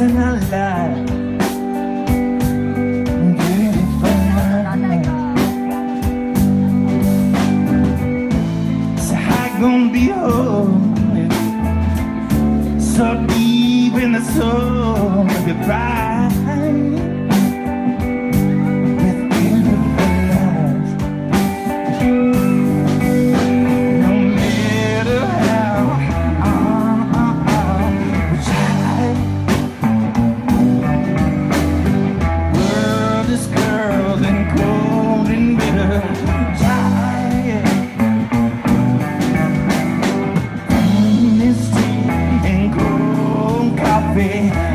and alive Beautiful night So high, gonna be home So deep in the soul Goodbye. coffee.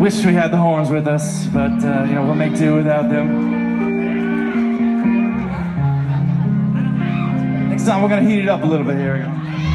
Wish we had the horns with us, but uh, you know, we'll make do without them. Next time we're gonna heat it up a little bit, here we go.